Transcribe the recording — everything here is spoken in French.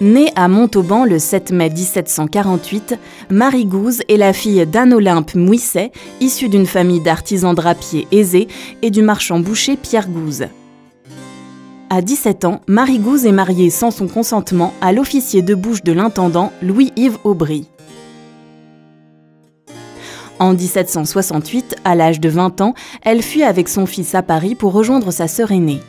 Née à Montauban le 7 mai 1748, Marie Gouze est la fille d'Anne-Olympe Mouisset, issue d'une famille d'artisans drapiers aisés, et du marchand boucher Pierre Gouze. À 17 ans, Marie Gouze est mariée sans son consentement à l'officier de bouche de l'intendant Louis-Yves Aubry. En 1768, à l'âge de 20 ans, elle fuit avec son fils à Paris pour rejoindre sa sœur aînée.